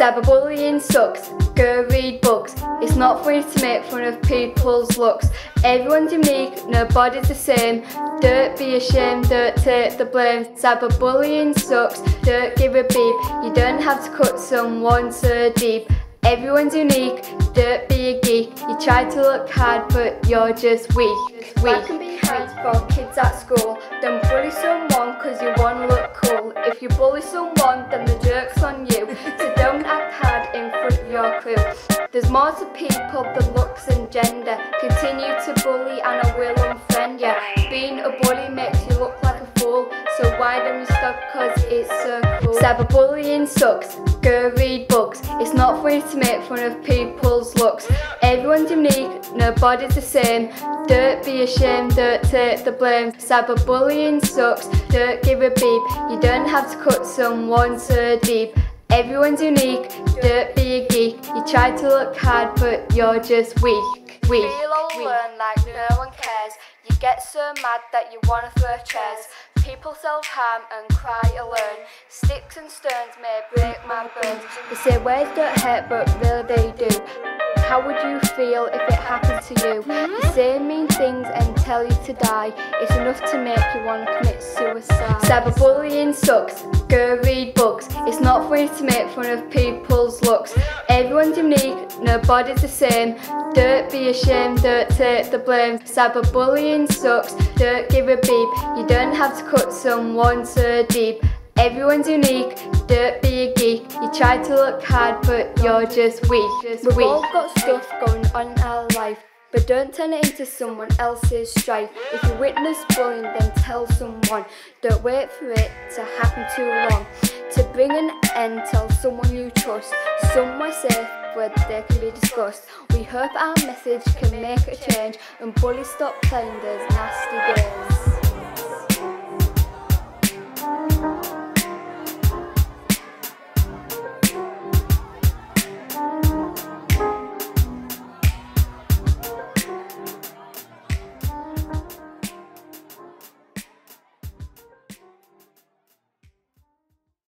Cyberbullying sucks. Go read books. It's not for you to make fun of people's looks. Everyone's unique, nobody's the same. Don't be ashamed, don't take the blame. Cyberbullying sucks. Don't give a beep. You don't have to cut someone so deep. Everyone's unique, don't be a geek. You try to look hard, but you're just weak. weak. That can be hard for kids at school. Don't bully someone cause you wanna look cool. If you bully someone, then the joke's on you. There's more to people than looks and gender. Continue to bully and I will unfriend you. Being a bully makes you look like a fool. So why don't you stop cause it's so cool. Cyberbullying sucks. Go read books. It's not for you to make fun of people's looks. Everyone's unique, nobody's the same. Don't be ashamed, don't take the blame. Cyberbullying sucks. Don't give a beep. You don't have to cut someone so deep. Everyone's unique, don't be a geek. You try to look hard, but you're just weak. Weak. Feel or weak. learn like no one cares. You get so mad that you wanna throw chairs. People self-harm and cry alone. Sticks and stones may break my bones. They say words don't hurt, but really they do. How would you feel if it happened to you? They say mean things and tell you to die. It's enough to make you want to commit suicide. Cyberbullying sucks. Go read books. It's not for you to make fun of people's looks. Everyone's unique, nobody's the same. Don't be ashamed, don't take the blame. Cyberbullying sucks. Don't give a beep. You don't have to cut someone so deep. Everyone's unique, don't be. You try to look hard, but you're just weak. We've all got stuff going on in our life, but don't turn it into someone else's strife. If you witness bullying, then tell someone. Don't wait for it to happen too long. To bring an end, tell someone you trust, somewhere safe where they can be discussed. We hope our message can make a change and bullies stop playing those nasty games.